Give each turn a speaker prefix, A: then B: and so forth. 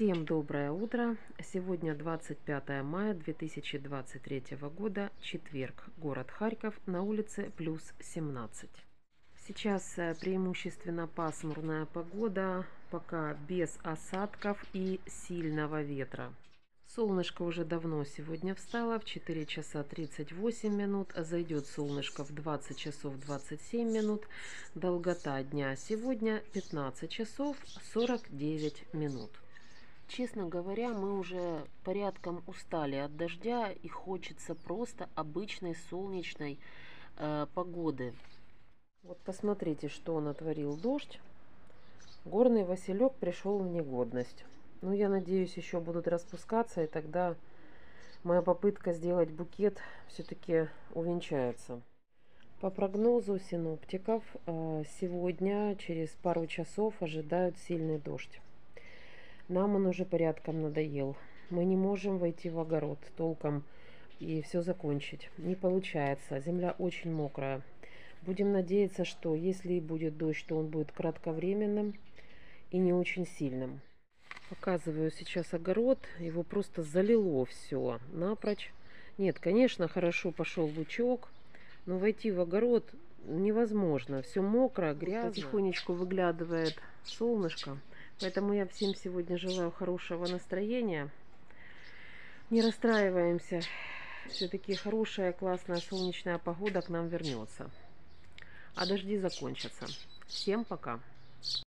A: Всем доброе утро! Сегодня 25 мая 2023 года, четверг, город Харьков, на улице плюс 17. Сейчас э, преимущественно пасмурная погода, пока без осадков и сильного ветра. Солнышко уже давно сегодня встало в 4 часа 38 минут, зайдет солнышко в 20 часов 27 минут. Долгота дня сегодня 15 часов 49 минут. Честно говоря, мы уже порядком устали от дождя и хочется просто обычной солнечной э, погоды. Вот посмотрите, что натворил дождь. Горный василек пришел в негодность. Ну, я надеюсь, еще будут распускаться, и тогда моя попытка сделать букет все-таки увенчается. По прогнозу синоптиков, э, сегодня через пару часов ожидают сильный дождь. Нам он уже порядком надоел. Мы не можем войти в огород толком и все закончить. Не получается. Земля очень мокрая. Будем надеяться, что если и будет дождь, то он будет кратковременным и не очень сильным. Показываю сейчас огород. Его просто залило все напрочь. Нет, конечно, хорошо пошел лучок, но войти в огород невозможно. Все мокро, грязно. Потихонечку выглядывает солнышко. Поэтому я всем сегодня желаю хорошего настроения. Не расстраиваемся. Все-таки хорошая, классная солнечная погода к нам вернется. А дожди закончатся. Всем пока.